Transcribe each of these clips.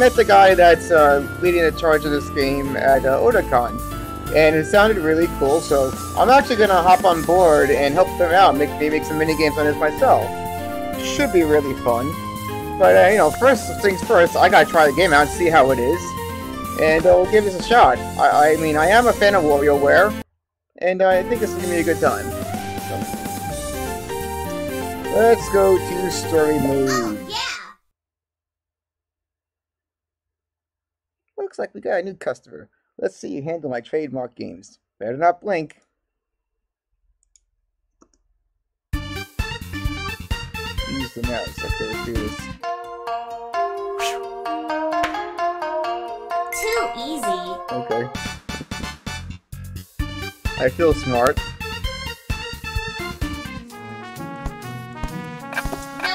met the guy that's uh, leading the charge of this game at uh, Otakon, and it sounded really cool. So I'm actually gonna hop on board and help them out, make maybe make some mini games on this myself. Should be really fun. But uh, you know, first things first, I gotta try the game out and see how it is, and uh, we'll give this a shot. I, I mean, I am a fan of WarioWare, and I think this is gonna be a good time. Let's go to story mode. Yeah! Looks like we got a new customer. Let's see you handle my trademark games. Better not blink. Use the mouse. Okay, let's do this. Too easy. Okay. I feel smart.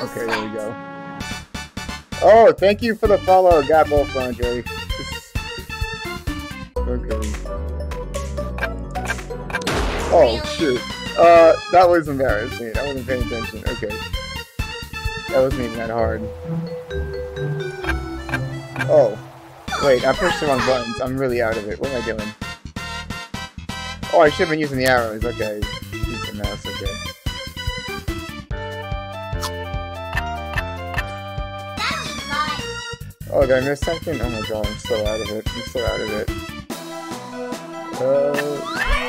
Okay, there we go. Oh, thank you for the follow. Got both, Andre. Oh, shoot. Uh, that was embarrassing. I wasn't paying attention. Okay. That wasn't even that hard. Oh. Wait, I pushed the wrong buttons. I'm really out of it. What am I doing? Oh, I should have been using the arrows. Okay. Use the mouse. Okay. That was fun. Oh, did I miss something? Oh my god, I'm so out of it. I'm so out of it. Uh,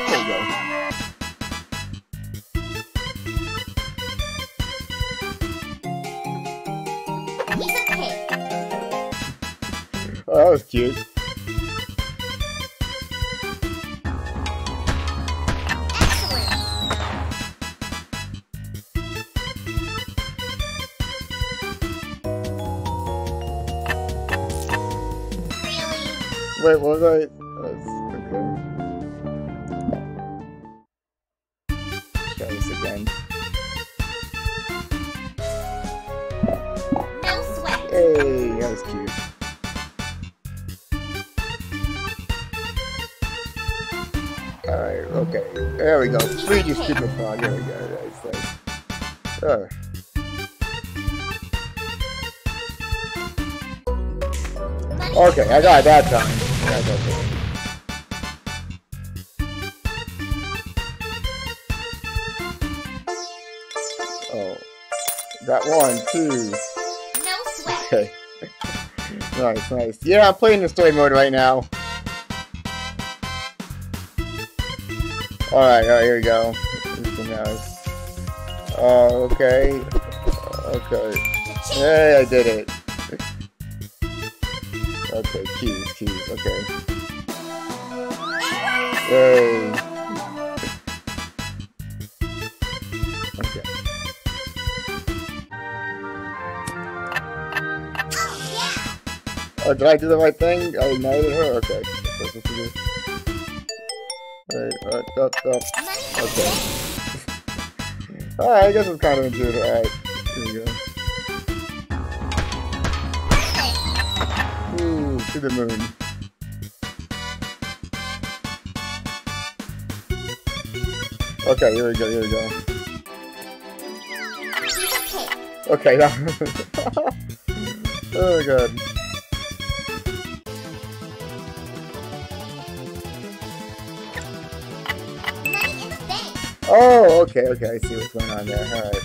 there we go. That was cute. Really? Wait, what was I? Free you stupid frog. There we go. Oh. Money Okay, I got that time. I got it that time. Oh. Got one, two. No sweat. Okay. nice, nice. Yeah, I'm playing the story mode right now. Alright, alright, here we go. Here's. Oh, okay. Okay. Hey, I did it. Okay, keys, keys, okay. Yay. Okay. Oh. Did I do the right thing? I ignited her? Okay. Alright, up, up, up. Okay. Alright, I guess it's kind of intuitive. Alright, here we go. Ooh, to the moon. Okay, here we go, here we go. Okay, that Oh god. Oh, okay, okay, I see what's going on there. Alright.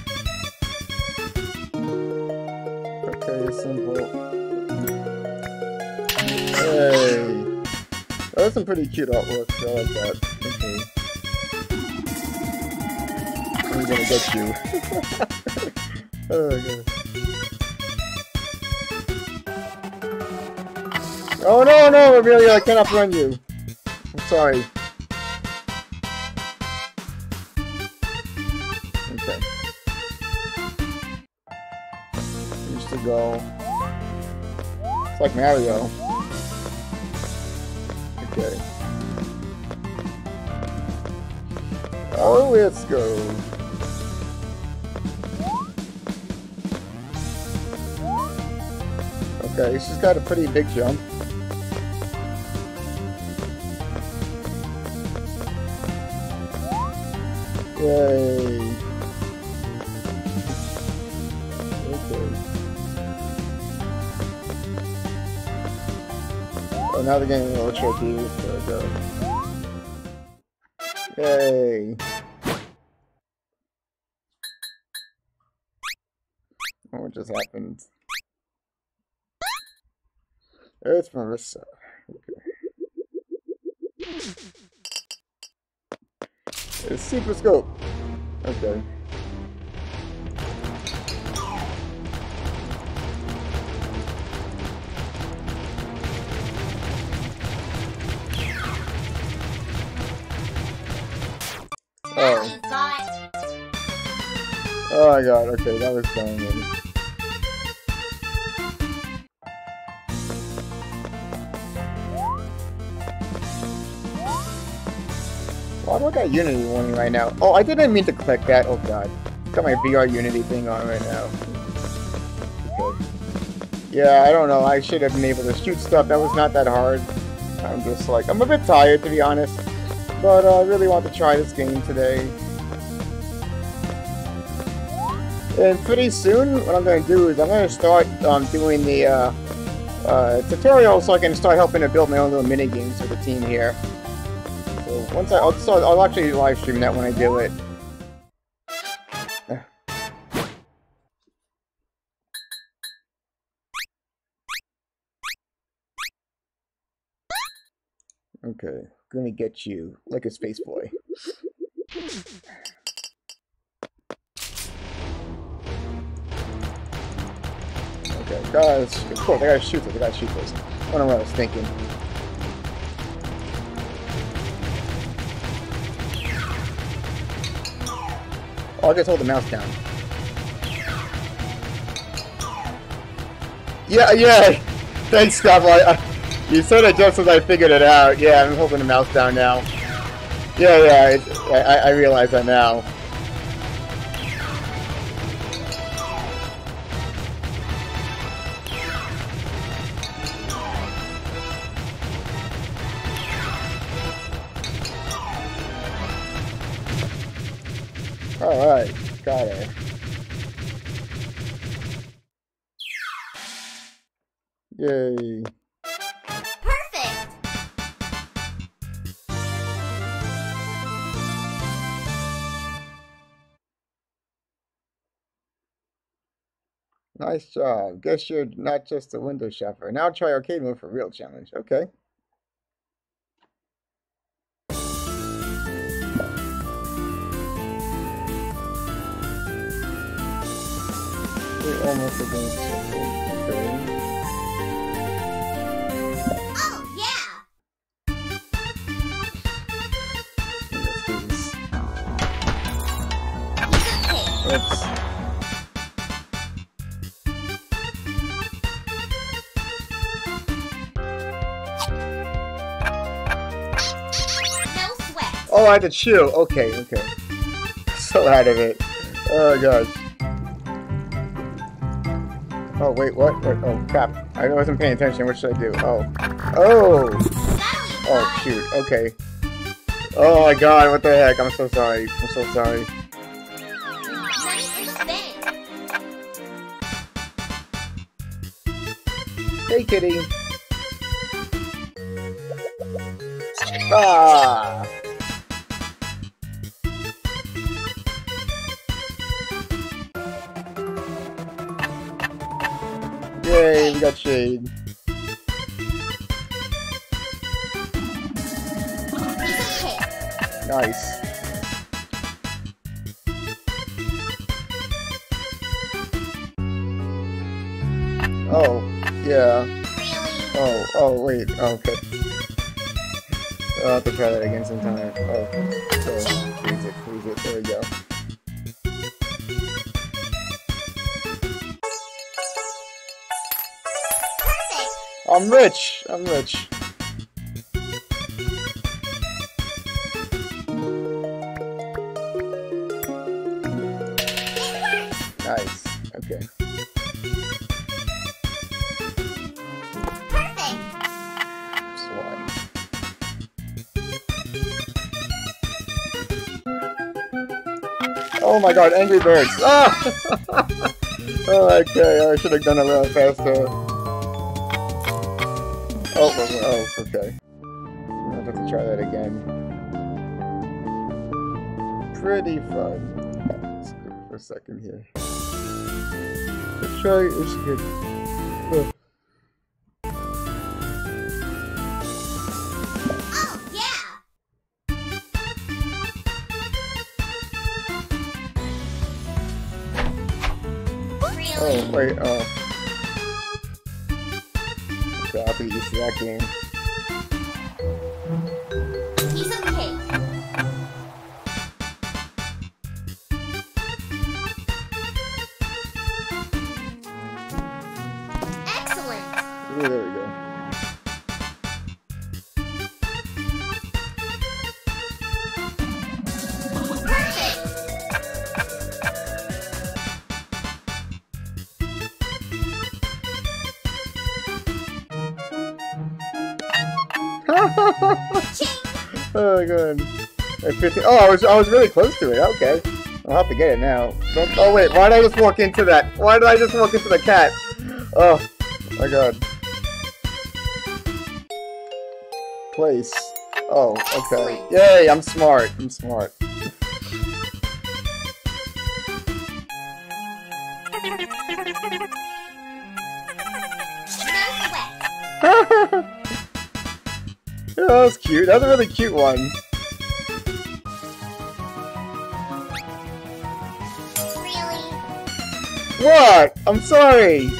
Okay, simple. Hey. That was some pretty cute artwork. I like that. Okay. I'm gonna get you. oh. Oh no, no, Amelia, I cannot run you. I'm sorry. Like Mario. Okay. Oh, let's go. Okay, she's got a pretty big jump. Yay. Oh, now the game is a little tricky. There we go. Yay. Oh, what just happened? It's Marisa. Okay. It's Super Scope. Okay. Oh. got Oh my god, okay, that was fun. Why do I got Unity warning right now? Oh, I didn't mean to click that. Oh god. Got my VR Unity thing on right now. Okay. Yeah, I don't know. I should have been able to shoot stuff. That was not that hard. I'm just like, I'm a bit tired to be honest. But uh, I really want to try this game today. And pretty soon, what I'm going to do is I'm going to start um, doing the uh, uh, tutorial so I can start helping to build my own little mini games for the team here. So once I, I'll, start, I'll actually live stream that when I do it. Okay, gonna get you like a space boy. Okay, guys, course, I gotta shoot this, I gotta shoot this. I don't know what I was thinking. Oh, I'll just hold the mouse down. Yeah, yeah! Thanks, Scott. You said it just as I figured it out. Yeah, I'm holding the mouse down now. Yeah, yeah, I, I realize that now. Alright, got it. Yay. Nice job. Guess you're not just a window shopper. Now try arcade mode for real challenge. Okay. We're almost against. Oh, okay. Oh. Let's Oh, I had to chew. Okay, okay. So out of it. Oh gosh. Oh wait, what? Oh crap! I wasn't paying attention. What should I do? Oh, oh, oh shoot. Okay. Oh my god! What the heck? I'm so sorry. I'm so sorry. Hey, kitty. Ah. Yay, we got shade. Nice. Oh, yeah. Oh, oh, wait. Oh, okay. I'll have to try that again sometime. Oh, so, freeze it, freeze it. There we go. I'm rich! I'm rich. Nice. Okay. Oh my god, Angry Birds! Ah! okay, I should have done a little faster. Oh, oh, okay. I'll have to try that again. Pretty fun. Let's go for a second here. Let's try this again. Oh. Oh, yeah. Oh, wait, oh. I'll be oh my god. At 15 Oh, I was I was really close to it. Okay. I'll have to get it now. Don't, oh wait, why did I just walk into that? Why did I just walk into the cat? Oh my god. Place. Oh, okay. Yay, I'm smart. I'm smart. No sweat. yeah, that was cute. That was a really cute one. Really? What? I'm sorry.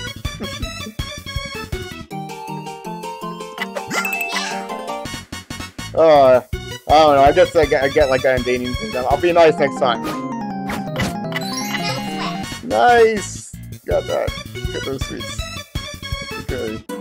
Oh, yeah. Uh, I don't know. I guess I get, I get like I'm dating syndrome. I'll be nice next time. No. Nice. Got that. Get those sweets. Okay.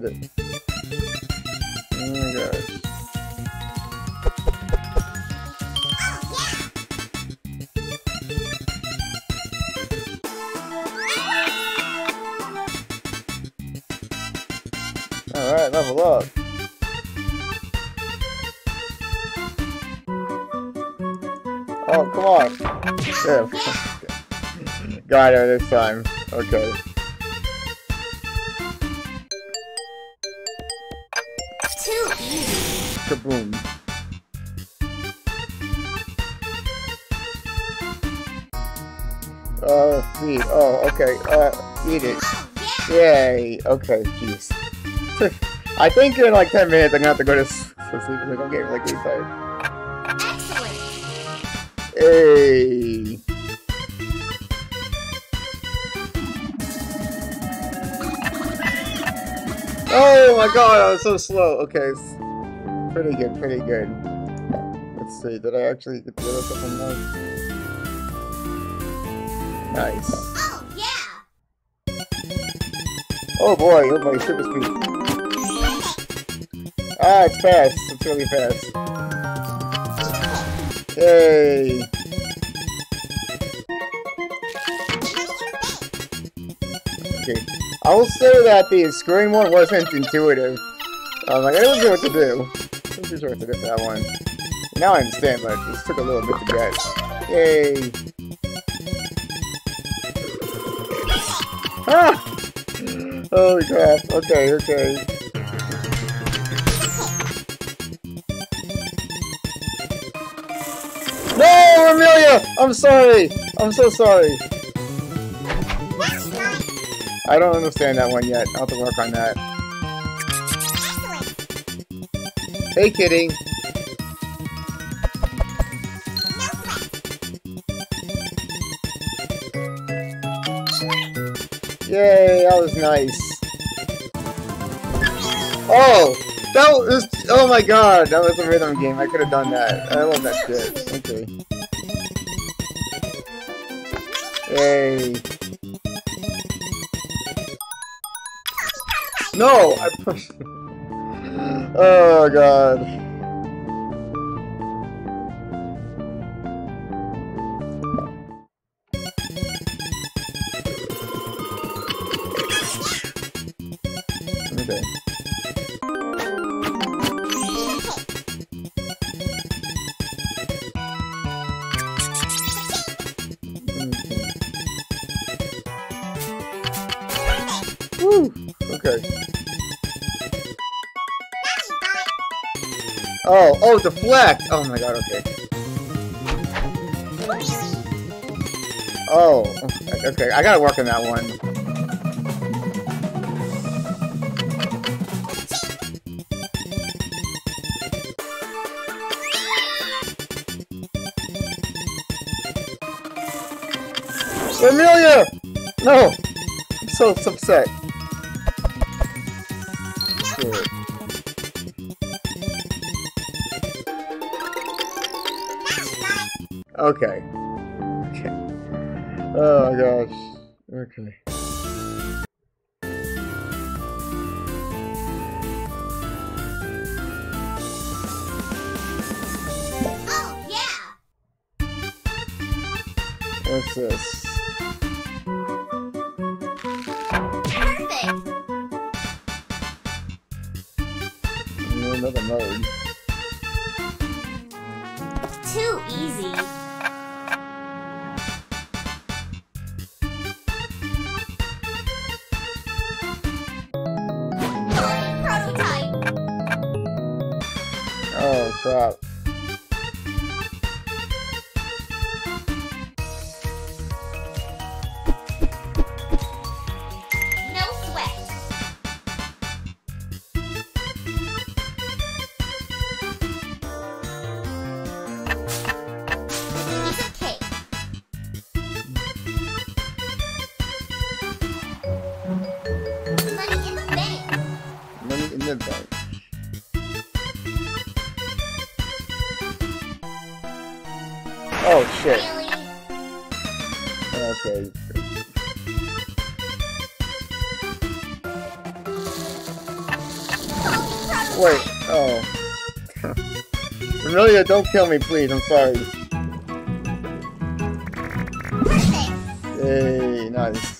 did it. Oh my. Oh. Alright, level up. Oh, come on. There. Got her this time. Okay. Uh, it. Oh, yeah. Yay. Okay, jeez. I think in like 10 minutes I'm gonna have to go to sleep and I'm getting like really tired. Excellent. Hey. Oh my god, I was so slow. Okay, pretty good, pretty good. Let's see, did I actually get rid of something else? Nice. Oh, boy, oh my super speed. Ah, it's fast. It's really fast. Yay! Okay. I will say that the screwing one wasn't intuitive. Um, like, I didn't know what to do. I wasn't sure what to that one. Now I understand, but it took a little bit to get. Yay! Ah! Oh, Holy crap. Okay, okay. No, Amelia! I'm sorry! I'm so sorry. I don't understand that one yet. I'll have to work on that. Hey, kitty. Yay, that was nice. Oh, that was, oh my god, that was a rhythm game. I could have done that. I love that shit. Okay. Yay. No, I pushed. Oh god. Okay. Woo! Okay. Oh, oh, deflect! Oh my god, okay. Oh, okay, I gotta work on that one. So upset. Shit. Okay. Okay. Oh my gosh. Okay. Oh, yeah! What's this? Oh Amelia, don't kill me, please. I'm sorry. Perfect. Yay, nice.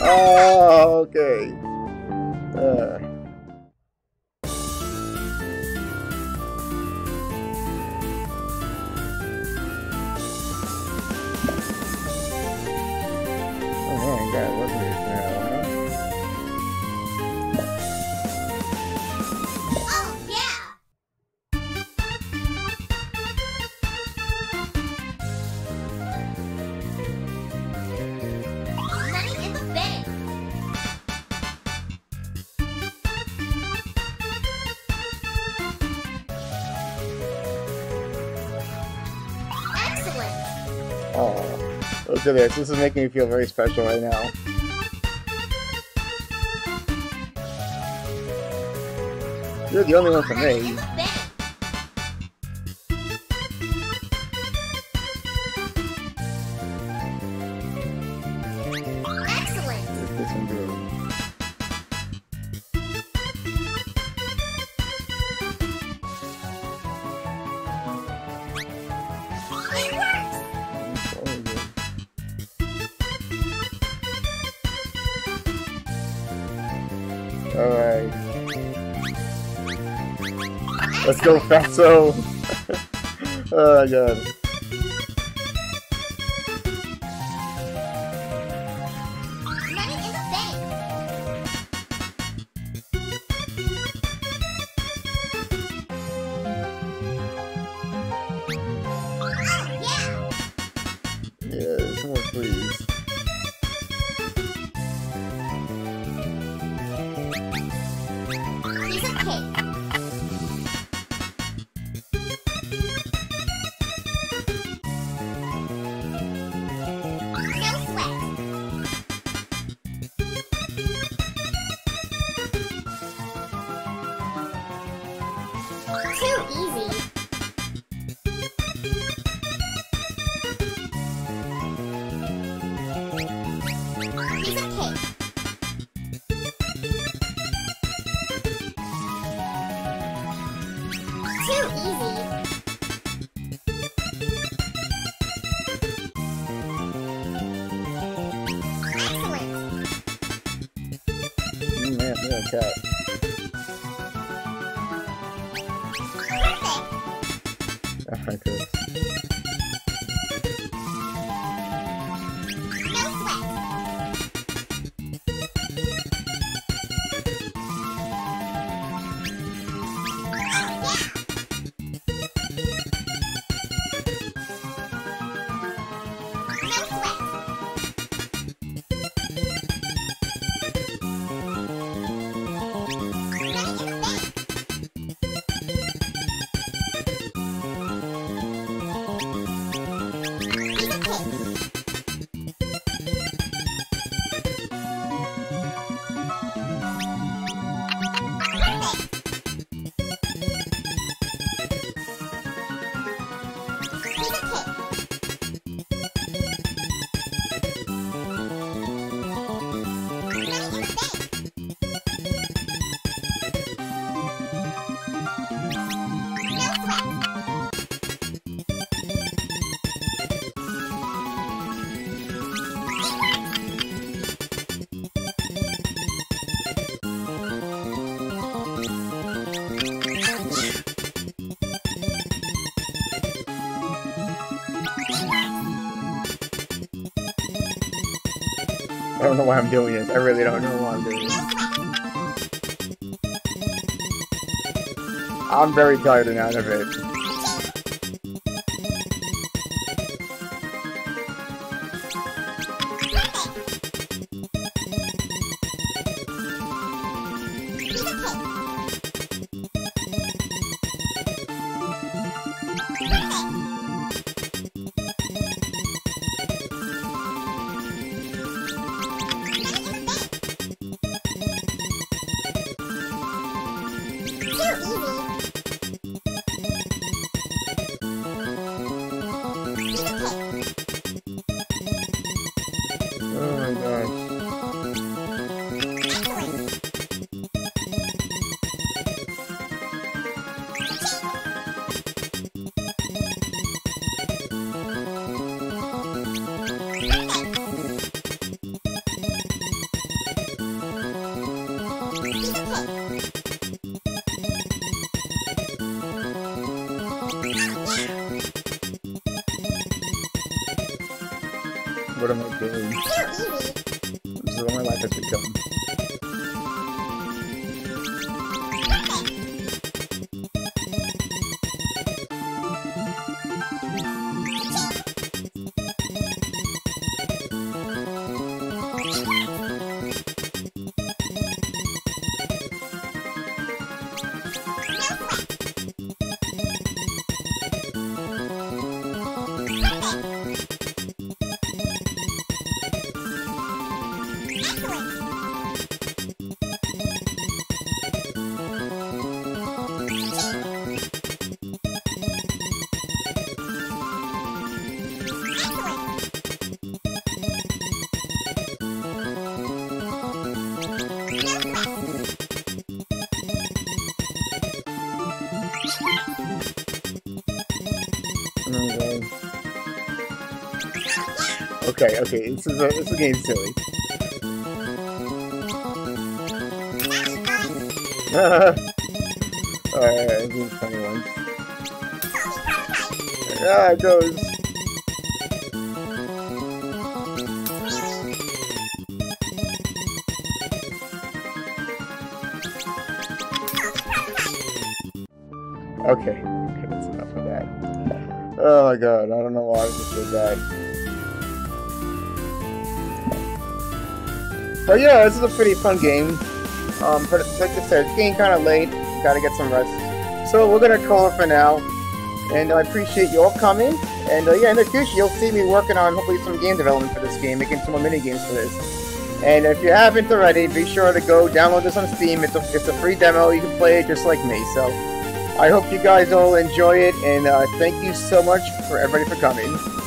Oh, okay. Uh. This. This is making me feel very special right now. You're the only one for me. Let's go, Fatso! oh, God. Okay. Perfect. Africa. know why I'm doing this. I really don't know why I'm doing this. I'm very tired and out of it. This is the only life has become. okay. This is uh, a, this is a game silly. Alright, right, this a funny one. Yeah, it goes. Okay, okay, that's enough of that. Oh my god, I don't know why I just did that. But yeah, this is a pretty fun game. Um, but like I said, it's getting kind of late. Gotta get some rest. So we're gonna call it for now. And I appreciate you all coming. And uh, yeah, in the future, you'll see me working on hopefully some game development for this game, making some more mini games for this. And if you haven't already, be sure to go download this on Steam. It's a, it's a free demo. You can play it just like me. So I hope you guys all enjoy it. And uh, thank you so much for everybody for coming.